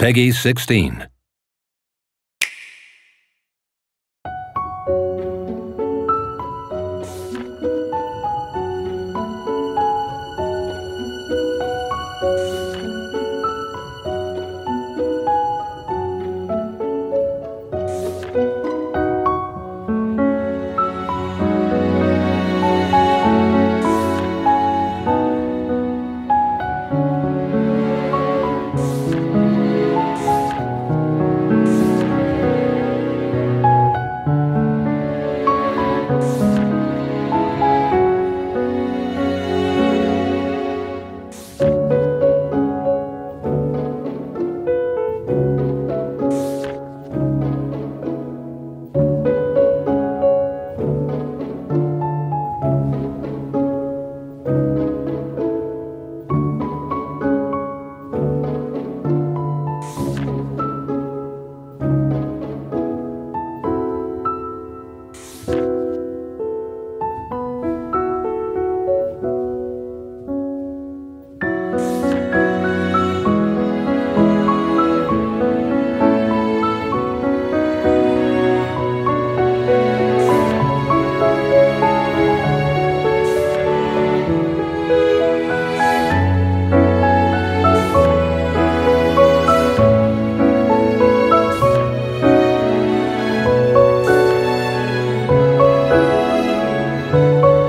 Peggy 16. Música